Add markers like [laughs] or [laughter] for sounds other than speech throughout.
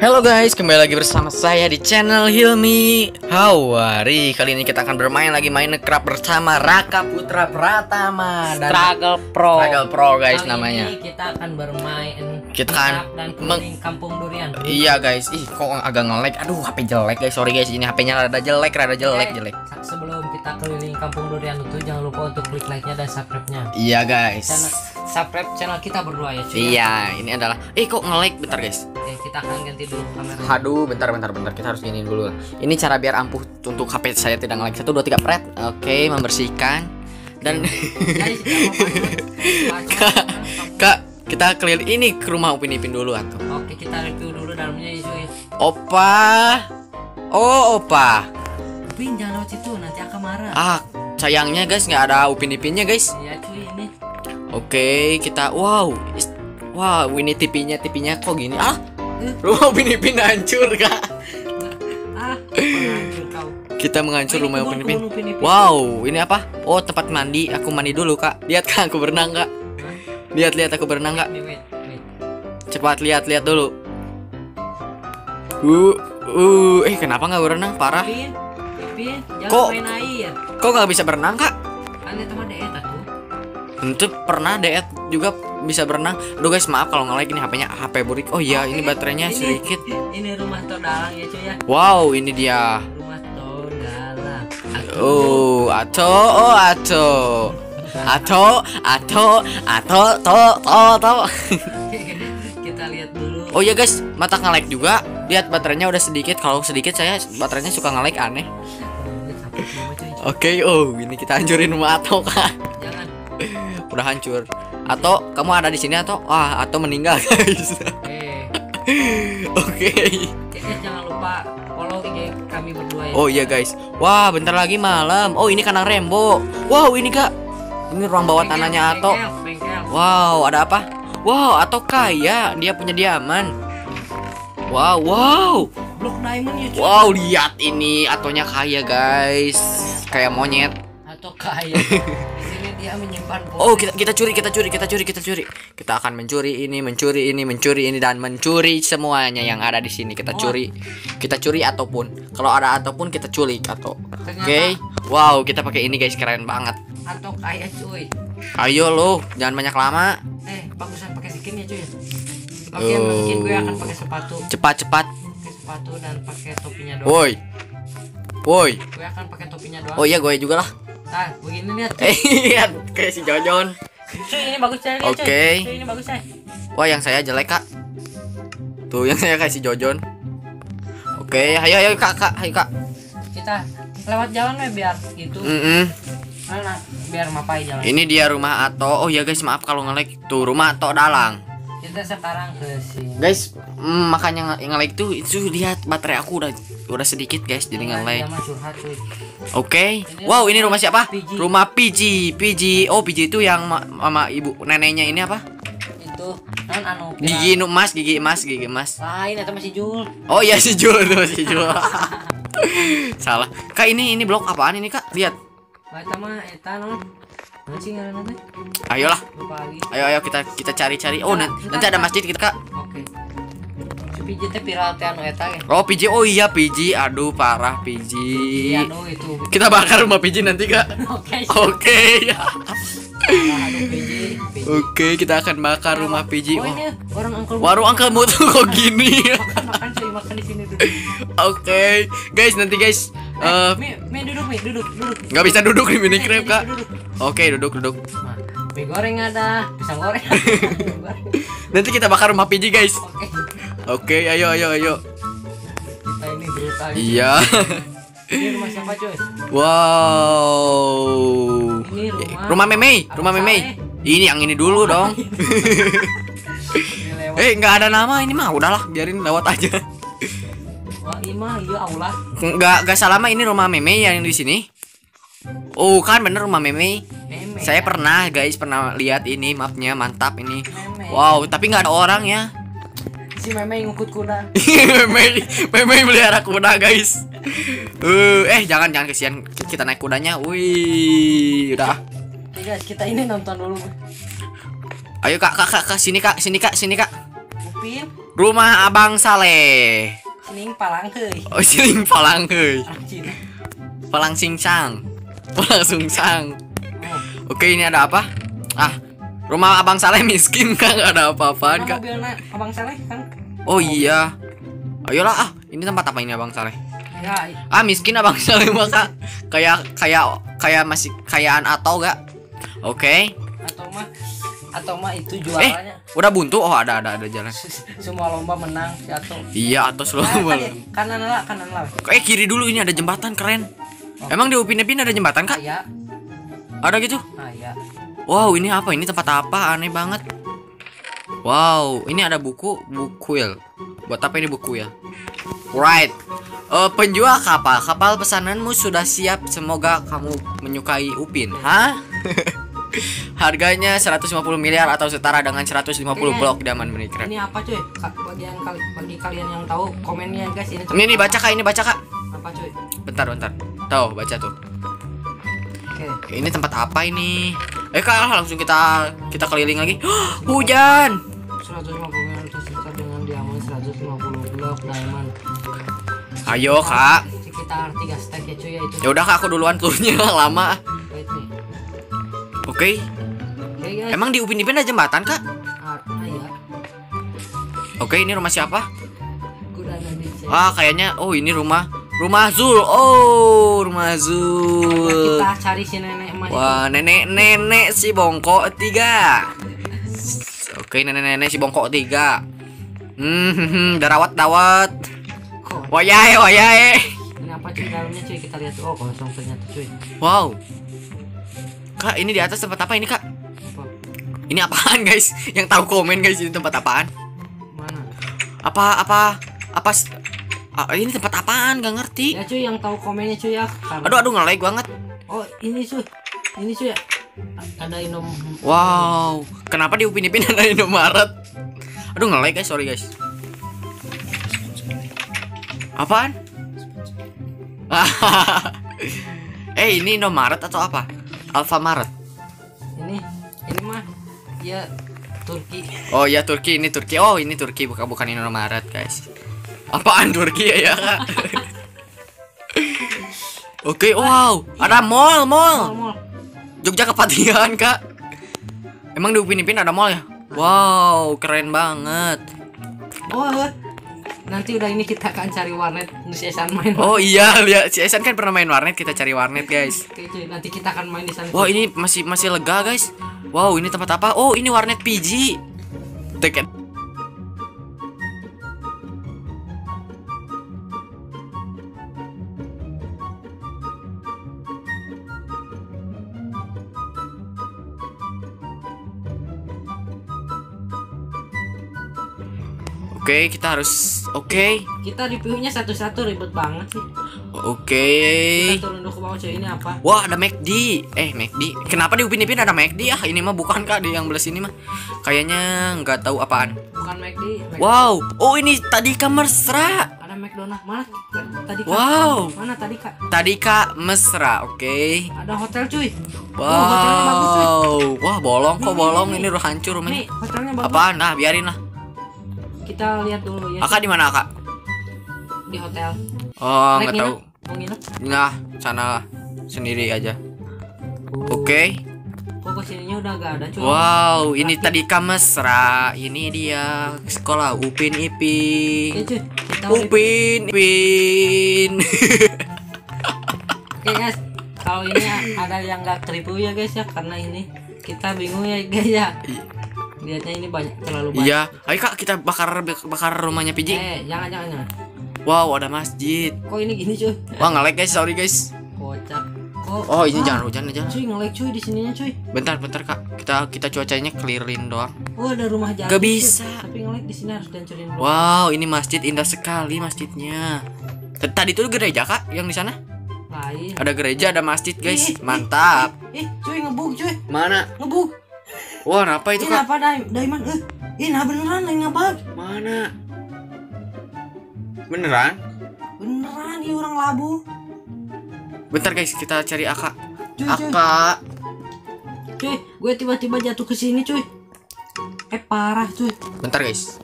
Halo guys, kembali lagi bersama saya di channel Hilmi. Hawari Kali ini kita akan bermain lagi Minecraft bersama Raka Putra Pratama dan Struggle Pro. Struggle Pro guys Kali namanya. Ini kita akan bermain Kita kan dan meng- kampung durian. Iya guys, ih kok agak nge-lag? Aduh HP jelek guys, sorry guys. Ini HP-nya rada jelek, rada jelek, Eh, jelek. Sebelum kita keliling kampung durian itu jangan lupa untuk klik like-nya dan subscribe-nya. Iya guys Channel subscribe channel kita berdua ya, cuy. Iya, ini adalah Eh kok nge-lag bentar guys Oke, kita akan ganti dulu kamera. Aduh, bentar, bentar, bentar. Kita harus gini dulu. Ini cara biar ampuh untuk HP saya tidak nge-lag. Satu, dua, tiga, pret. Oke, membersihkan. Dan password. [laughs] Kak, kita keliling ini ke rumah Upin Ipin dulu atau. Oke, kita review dulu dalamnya ya, cuy. Opa. Oh, Opa. Pin jangan lewat situ, nanti akan marah. Ah, sayangnya guys nggak ada Upin Ipinnya guys. Iya, cuy, ini. Oke, kita wow. Wow, ini TV-nya, TV-nya kok gini? Ah, rumah Upin Ipin hancur, Kak. Ah, kau. Kita menghancur Oh, rumah Upin Ipin. kebun Upin Ipin. Wow, ini apa? Oh, tempat mandi. Aku mandi dulu, Kak. Lihat, Kak, aku berenang, Kak. Lihat, lihat aku berenang, Kak. Cepat lihat, lihat dulu. Uh, uh, eh kenapa nggak berenang? Parah. Pin, jangan Kok- main air. Kok nggak bisa berenang, Kak? Kan itu mah deet aku. Itu pernah Deet juga bisa berenang. Aduh guys, maaf kalau nge-lag ini HP-nya HP burik. Oh iya, ini baterainya Ini- sedikit. Ini rumah Todalang ya cuy ya. Wow, ini dia. Rumah Todalang. Oh, ato, oh ato. Ato, ato, ato, to, to, to. [laughs] Kita lihat dulu. Oh iya guys, mata nge-lag juga. Lihat baterainya udah sedikit. Kalau sedikit saya baterainya suka nge-lag aneh. Oke, oh ini kita hancurin rumah Ato kak. Jangan. Udah hancur. Atau kamu ada di sini atau wah atau meninggal guys. Eh, Oke. guys jangan lupa follow IG kami berdua ya. Oh iya guys. Wah bentar lagi malam. Oh ini kandang Rembo. Wow ini kak. Ini ruang bawah Bengkel, tanahnya Ato. Bengkel, bengkel. Wow ada apa? Wow Ato kaya. Dia punya diaman. Wow wow. Blok diamond ya cuy. Wow lihat ini Atonya kaya guys. Kayak monyet. Atau kaya. Di sini dia menyimpan Oh kita kita curi kita curi kita curi kita curi. Kita akan mencuri ini mencuri ini mencuri ini dan mencuri semuanya yang ada di sini kita curi. Kita curi ataupun kalau ada ataupun kita culik atau. Oke. Wow kita pakai ini guys keren banget. atau kaya cuy. Ayo lo jangan banyak lama. Eh, bagusan pakai skin ya cuy. Oke, Oh. mungkin gue akan pakai sepatu, Cepat cepat. Sepatu dan pakai topinya doang. Woi. Woi. Gue akan pakai topinya doang. Oh iya gue juga lah. Nah, begini lihat. Eh lihat kayak si Jojon. Cuy, ini bagus cuy. Oke. Cuy, ini bagus saya. Wah yang saya jelek kak. Tuh yang saya kayak si Jojon. Oke, ayo ayo kak kak, ayo kak. Kita lewat jalan ya biar gitu. Mm-mm. Mana? Biar mapai jalan. Ini dia rumah Ato. Oh ya guys, maaf kalau nge-lag. Tuh rumah Ato dalang. Kita sekarang ke sini. Guys, mm, makanya nge- nge-lag tuh itu lihat baterai aku udah udah sedikit guys, jadi mah curhat cuy. Oke. Wow, ini rumah siapa? PG. Rumah PG. PG. Oh, PG itu yang ma- sama ibu neneknya ini apa? Itu kan anu Gigi emas, gigi emas, gigi emas. Lain itu masih Jul. Oh iya si Jul tuh si Jul. [laughs] Salah. Kak ini ini blok apaan ini kak? Lihat. Baca mah eta non. Ayolah. Ayo ayo kita kita cari-cari. Oh nan- nanti ada masjid kita kak. Oke. Si PJ teh viral teh anu eta ge. Oh PJ. Oh iya PJ. Aduh parah PJ. Itu. Kita bakar rumah PJ nanti kak. [laughs] Oke. Oke. PJ. Oke kita akan bakar rumah PJ. Oh ini orang angkel Warung angkel tuh [laughs] kok gini. makan di sini. Oke guys nanti guys. eh mi duduk mi duduk duduk. nggak bisa duduk di mini Eh, duduk, kak. Duduk. Oke duduk duduk. Nah, mie goreng ada, pisang goreng. [laughs] Nanti kita bakar rumah PJ guys. Oke. Oke ayo ayo ayo. Kita ini brutal. Iya. Ini rumah siapa cuy? Wow. Ini rumah. Rumah Meme, rumah Apa Meme. salah? Ini yang ini dulu dong. [laughs] Ini lewat. eh, nggak ada nama ini mah, udahlah, biarin lewat aja. Wah, ima iya Allah. Nggak nggak salah mah ini rumah Meme yang di sini. Oh, kan bener rumah Meme. Meme. Saya pernah, guys, pernah lihat ini mapnya, mantap ini. Meme. Wow, tapi nggak ada orang ya. Si Meme ngukut kuda. [laughs] Meme, Meme melihara kuda, guys. Uh, eh jangan jangan kesian kita naik kudanya. Wih, udah. Nih guys, kita ini nonton dulu. Ayo kak, kak, kak, kak, sini kak, sini kak, sini kak. Upin. Rumah Abang Saleh. Sining palang heuy. Oh, [laughs] siling palang Cina. Palang singsang. Palang sungsang. Oke, ini ada apa? Ah, rumah Abang Saleh miskin [laughs] Kak, nggak ada apa-apaan mobilnya Abang Saleh kan? Oh iya. Ayolah ah, ini tempat apa ini Abang Saleh? Ya, Ah, miskin Abang Saleh mah Kak. Kayak kayak kayak masih kayaan atau gak? Oke. atau mah atau mah itu Eh, jualannya udah buntu. Oh, ada ada ada jalan. [laughs] semua lomba menang si atau Iya, atau Nah, selalu tadi, kanan lah kanan lah Eh, kiri dulu ini ada jembatan keren. Emang di Upin Ipin ada jembatan, Kak? ayah Ada gitu? ayah Wow, ini apa? Ini tempat apa? Aneh banget. Wow, ini ada buku, buku ya. Buat apa ini buku ya? Right. Eh, penjual kapal, kapal pesananmu sudah siap. Semoga kamu menyukai Upin. Hah? [laughs] Harganya 150 miliar atau setara dengan 150 Kayaknya- blok diamond menikah. ini apa cuy bagi yang kali bagi kalian yang tahu komennya guys ini Ini nih baca kak, ini baca kak. apa cuy Bentar, bentar. Tuh, baca tuh. oke Ini tempat apa ini? Eh kak, langsung kita kita keliling lagi. [gasps] Hujan. 150 miliar tersisa dengan diamond 150 blok diamond Ayo kak. sekitar 3 stack ya cuy ya itu Ya udah kak, aku duluan turunnya [laughs] lama. Oke. oke guys Emang di Upin Ipin ada jembatan kak? ah, ayah Oke, ini rumah siapa? ya. Ah, kayaknya oh ini rumah rumah Zul. Oh, rumah Zul. kita cari si nenek emas. Wah, nenek-nenek si bongkok tiga. Oke, nenek-nenek si bongkok tiga. Hmm, darawat dawat. Kok Wayahe, wayahe. ini apa cuy dalamnya cuy kita lihat oh kosong ternyata cuy Wow. Kak, ini di atas tempat apa ini, Kak? apa Ini apaan, guys? Yang tahu komen, guys, ini tempat apaan? mana Apa apa apa ah, ini tempat apaan? Gak ngerti. ya cuy yang tahu komennya cuy ya Karena- Aduh, aduh nge-lag banget. oh ini cuy ini cuy ada inom Wow, kenapa di Upin Ipin ada Indomaret? Aduh nge-lag guys, sorry guys. Apaan? [laughs] eh ini Indomaret atau apa? Alfamaret. ini ini mah ya Turki Oh iya Turki, ini Turki. Oh ini Turki bukan bukan Indomaret guys. Apaan Turki ya ya? Oke, wow, ada mall, mall. Jogja Kepatihan kak. Emang di Upin Ipin ada mall ya? Wow, keren banget. oh nanti udah ini kita akan cari warnet Nus Esan main Oh iya, lihat si Esan kan pernah main warnet, kita cari warnet guys. Oke cuy nanti kita akan main di sana Wah ini masih masih lega guys. Wow ini tempat apa? Oh ini warnet PG. Tiket. Oke kita harus oke. Kita reviewnya satu-satu ribet banget sih. Oke. kita turun dulu ke bawah cuy ini apa? Wah ada McD Eh McD Kenapa di Upin Ipin ada McD ya Ini mah bukan kak di yang belah sini mah. Kayaknya nggak tahu apaan. Bukan McD Wow. Oh ini tadi kak mesra. Ada McDonald. Mana? Tadi kak. Wow. Mana tadi kak? Tadi kak mesra Oke. Ada hotel cuy. Oh, hotelnya bagus, cuy. Wow Wah bolong kok Nih, bolong. nih, Ini udah hancur nih rumahnya hotelnya bagus. Apaan? Nah biarin lah kita lihat dulu ya. Akak di mana kak? Di hotel. Oh nggak tahu. Mau nginep? Nah sana sendiri aja. Oke. Kok ke sininya udah gak ada cuy Wow ini tadi kak mesra Ini dia sekolah Upin Ipin. Cuy kita udah Upin Ipin. Oke guys, kalau ini ada yang nggak review ya guys ya. Karena ini kita bingung ya guys ya. Lihatnya ini banyak terlalu banyak. Iya Ayo kak kita bakar bakar rumahnya Piji Eh, jangan jangan jangan. Wow ada masjid Kok ini gini cuy? Wah nge-lag guys sorry guys Kocak. Kok Oh ini Ah, jangan hujan aja Cuy nge-lag cuy di sininya cuy. Bentar bentar kak Kita kita cuacanya clearin doang Oh ada rumah jalan. Gak cuy. bisa. Tapi nge-lag di sini harus dihancurin dulu. Wow ini masjid indah sekali masjidnya Tadi tuh gereja kak yang di sana Lain. Ada gereja ada masjid guys Ih, ih, Mantap Eh, cuy ngebug cuy. Mana Ngebug. Wah apa itu Ini kak apa Dai- Diamond? Eh, ini beneran lain ngabag. Mana Beneran Beneran ini orang labu. Bentar guys kita cari Aka Cuy, cuy. Aka Cuy, gue tiba-tiba jatuh ke sini cuy. Eh parah cuy. Bentar guys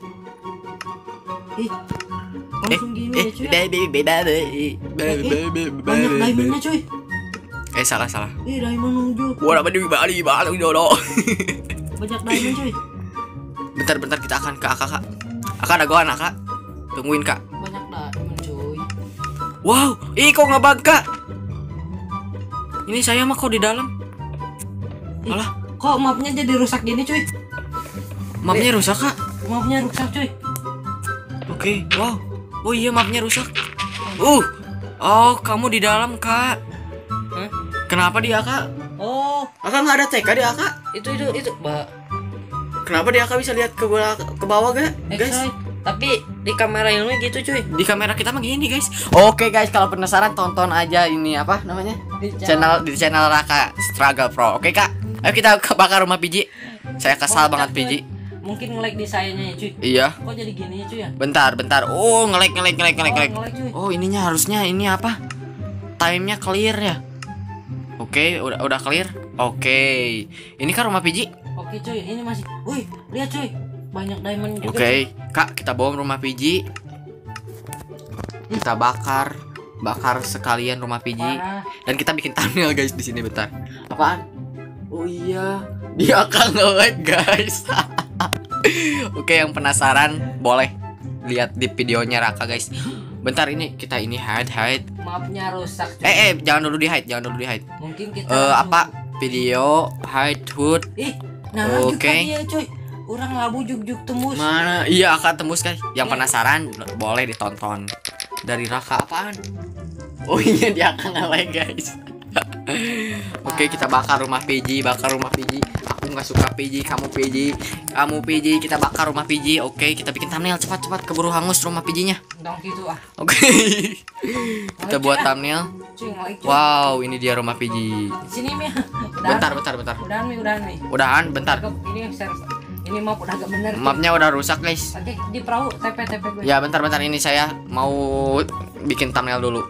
ih Eh, langsung gini eh, ya cuy baby, baby, baby, banyak diamondnya cuy Eh, salah, salah. ih diamond nunggu Wah, apa di bali, bali, dolo. [laughs] banyak diamond cuy Bentar, bentar kita akan ke Kak. Kak ada goan, Kak. Tungguin, Kak. banyak diamond cuy Wow, ih kok nggak bangka? Ini saya mah kok di dalam. Alah, kok mapnya jadi rusak gini cuy mapnya rusak, Kak. mapnya rusak cuy Oke, wow. Oh iya, mapnya rusak. Uh. Oh, kamu di dalam, Kak. Hah? Kenapa dia, Kak? oh Akak nggak ada TK di Akak? Itu itu itu mbak Kenapa dia Akak bisa lihat ke bawah, ke bawah gak, eh, guys? tapi di kamera ilmu gitu cuy Di kamera kita mah gini, guys. Oke, guys, kalau penasaran tonton aja ini apa namanya? di Channel di channel Raka Struggle Pro. Oke, Kak. Ayo kita ke bakar rumah Piji. Saya kesal Oh, banget. Piji. mungkin nge-lag di sayanya ya cuy Iya. kok jadi gini ya cuy ya Bentar, bentar. Oh, ngelek ngelek ngelek ngelek oh, ngelek. Oh, ininya harusnya ini apa? Timenya clear ya. Oke, udah udah clear. Oke. Ini kan rumah Piji. oke cuy ini masih wih lihat cuy banyak diamond juga Oke, Kak, kita bawa rumah Piji. Kita bakar, bakar sekalian rumah. Piji. Parah. Dan kita bikin thumbnail guys di sini bentar. Apaan? Oh iya, dia akan nge guys. [laughs] Oke, yang penasaran boleh lihat di videonya Raka guys. Bentar ini kita ini hide hide. mapnya rusak cuy. Eh eh jangan dulu di hide, jangan dulu di hide. mungkin kita langsung- apa? Video hide hood. ih nah Oke. dia cuy orang labu juk-juk tembus Mana? Iya akan tembus guys. Yang penasaran boleh ditonton dari Raka apaan? Oh iya dia akan nge guys. [laughs] Oke kita bakar rumah PJ, bakar rumah PJ. Nggak suka PJ, kamu PJ, kamu PJ. Kita bakar rumah PJ. Oke kita bikin thumbnail cepat-cepat keburu hangus rumah PJ-nya. dong gitu ah Oke [laughs] kita buat thumbnail. Wow ini dia rumah PJ. sini mi Bentar bentar bentar. udahan mi udahan mi Udahan bentar. ini share ini map udah agak bener. Mapnya udah rusak guys. oke di perahu tepe gue Ya bentar bentar ini saya mau bikin thumbnail dulu.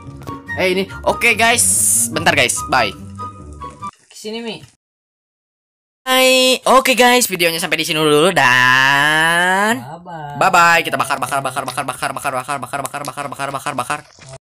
Eh ini oke guys, bentar guys, bye. sini mi Hai, oke guys, videonya sampai di sini dulu dan bye bye bye bye. Kita bakar bakar bakar bakar bakar bakar bakar bakar bakar bakar bakar bakar bakar bakar.